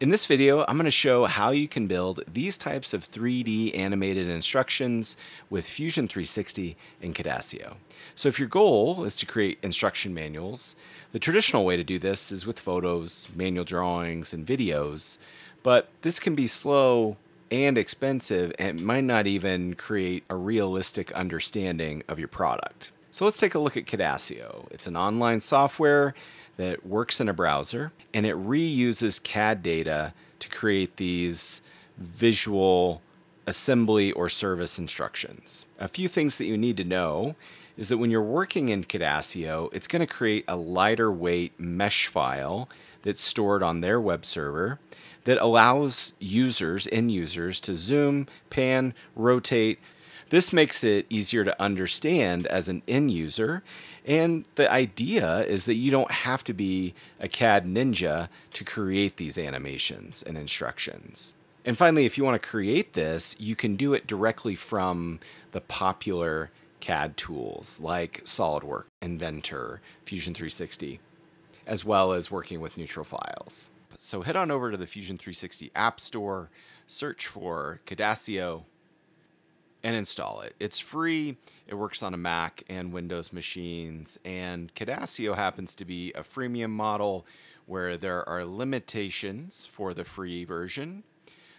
In this video, I'm going to show how you can build these types of 3D animated instructions with Fusion 360 and Cadasio. So if your goal is to create instruction manuals, the traditional way to do this is with photos, manual drawings, and videos, but this can be slow and expensive and might not even create a realistic understanding of your product. So let's take a look at Cadasio. It's an online software that works in a browser and it reuses CAD data to create these visual assembly or service instructions. A few things that you need to know is that when you're working in Cadasio, it's going to create a lighter weight mesh file that's stored on their web server that allows users, end users, to zoom, pan, rotate, this makes it easier to understand as an end user. And the idea is that you don't have to be a CAD ninja to create these animations and instructions. And finally, if you want to create this, you can do it directly from the popular CAD tools like SolidWorks, Inventor, Fusion 360, as well as working with neutral files. So head on over to the Fusion 360 App Store, search for Cadasio, and install it. It's free. It works on a Mac and Windows machines. And Cadasio happens to be a freemium model where there are limitations for the free version.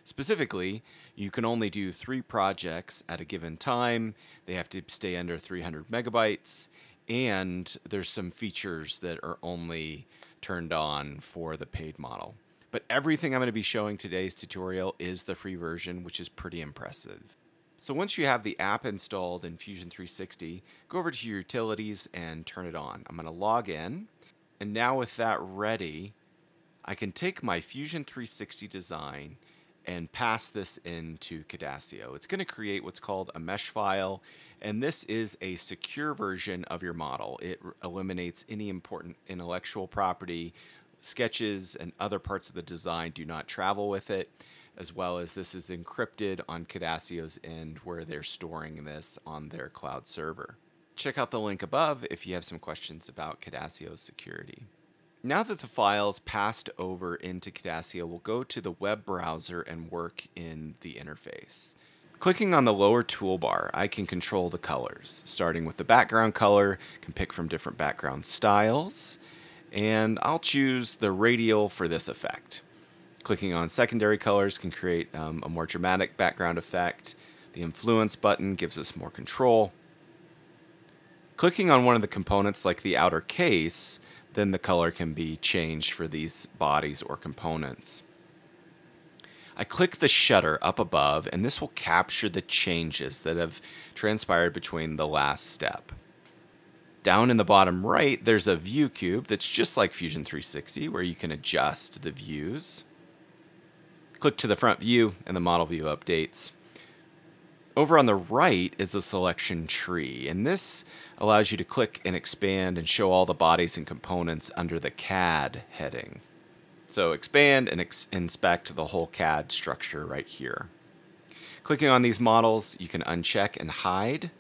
Specifically, you can only do three projects at a given time. They have to stay under 300 megabytes. And there's some features that are only turned on for the paid model. But everything I'm going to be showing today's tutorial is the free version, which is pretty impressive. So once you have the app installed in Fusion 360, go over to your utilities and turn it on. I'm going to log in. And now with that ready, I can take my Fusion 360 design and pass this into Cadasio. It's going to create what's called a mesh file, and this is a secure version of your model. It eliminates any important intellectual property. Sketches and other parts of the design do not travel with it as well as this is encrypted on Cadasio's end where they're storing this on their cloud server. Check out the link above if you have some questions about Cadasio's security. Now that the files passed over into Cadasio, we'll go to the web browser and work in the interface. Clicking on the lower toolbar, I can control the colors. Starting with the background color, can pick from different background styles, and I'll choose the radial for this effect. Clicking on secondary colors can create um, a more dramatic background effect. The influence button gives us more control. Clicking on one of the components like the outer case, then the color can be changed for these bodies or components. I click the shutter up above and this will capture the changes that have transpired between the last step. Down in the bottom right, there's a view cube that's just like Fusion 360 where you can adjust the views. Click to the front view and the model view updates. Over on the right is a selection tree, and this allows you to click and expand and show all the bodies and components under the CAD heading. So expand and ex inspect the whole CAD structure right here. Clicking on these models, you can uncheck and hide.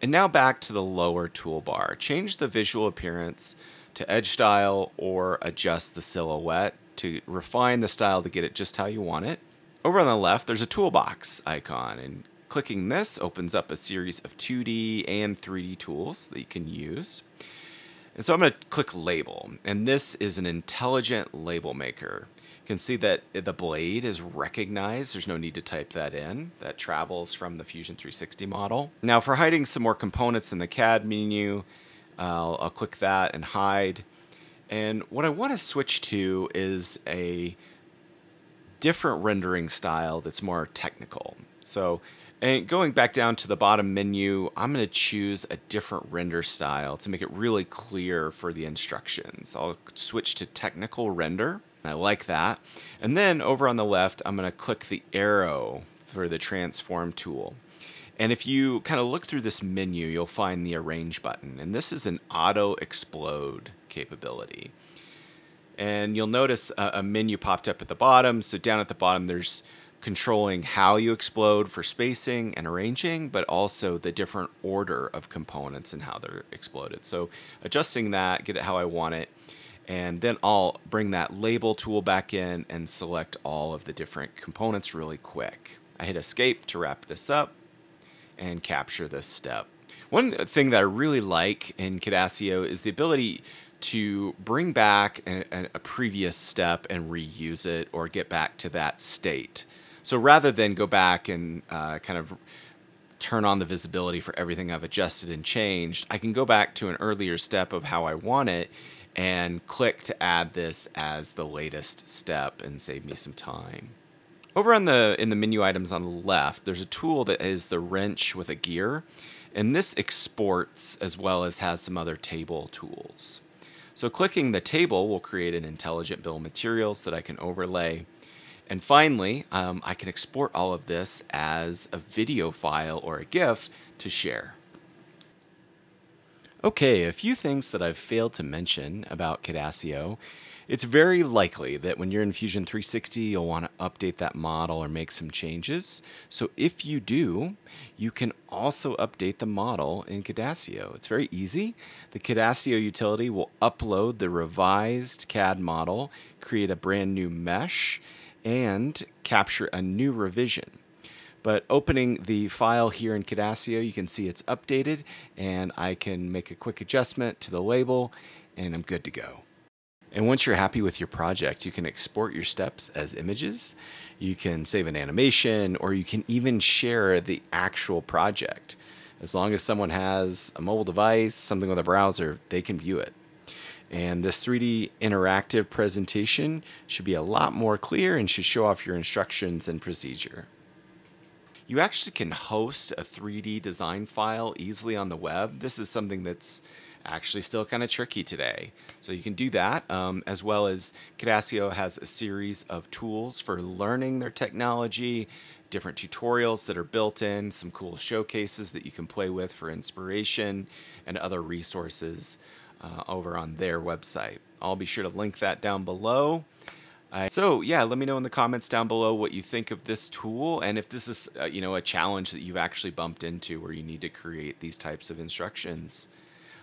And now back to the lower toolbar. Change the visual appearance to edge style or adjust the silhouette to refine the style to get it just how you want it. Over on the left, there's a toolbox icon, and clicking this opens up a series of 2D and 3D tools that you can use. And so I'm going to click label, and this is an intelligent label maker. You can see that the blade is recognized. There's no need to type that in. That travels from the Fusion 360 model. Now for hiding some more components in the CAD menu, uh, I'll click that and hide. And what I want to switch to is a different rendering style that's more technical. So and going back down to the bottom menu, I'm going to choose a different render style to make it really clear for the instructions. I'll switch to technical render. I like that. And then over on the left, I'm going to click the arrow for the transform tool. And if you kind of look through this menu, you'll find the arrange button. And this is an auto explode capability. And you'll notice a, a menu popped up at the bottom. So down at the bottom, there's controlling how you explode for spacing and arranging, but also the different order of components and how they're exploded. So adjusting that, get it how I want it. And then I'll bring that label tool back in and select all of the different components really quick. I hit escape to wrap this up and capture this step. One thing that I really like in Cadasio is the ability to bring back a, a, previous step and reuse it or get back to that state. So rather than go back and uh, kind of turn on the visibility for everything I've adjusted and changed, I can go back to an earlier step of how I want it and click to add this as the latest step and save me some time. Over on the in the menu items on the left, there's a tool that is the wrench with a gear, and this exports as well as has some other table tools. So clicking the table will create an intelligent bill of materials that I can overlay. And finally, um, I can export all of this as a video file or a GIF to share. Okay, a few things that I've failed to mention about Cadasio. It's very likely that when you're in Fusion 360, you'll want to update that model or make some changes. So if you do, you can also update the model in Cadasio. It's very easy. The Cadasio utility will upload the revised CAD model, create a brand new mesh, and capture a new revision. But opening the file here in Cadasio, you can see it's updated and I can make a quick adjustment to the label and I'm good to go. And once you're happy with your project, you can export your steps as images, you can save an animation, or you can even share the actual project. As long as someone has a mobile device, something with a browser, they can view it. And this 3D interactive presentation should be a lot more clear and should show off your instructions and procedure. You actually can host a 3D design file easily on the web. This is something that's actually still kind of tricky today. So you can do that, um, as well as Cadasio has a series of tools for learning their technology, different tutorials that are built in, some cool showcases that you can play with for inspiration, and other resources uh, over on their website. I'll be sure to link that down below. Uh, so yeah, let me know in the comments down below what you think of this tool and if this is uh, you know a challenge that you've actually bumped into where you need to create these types of instructions.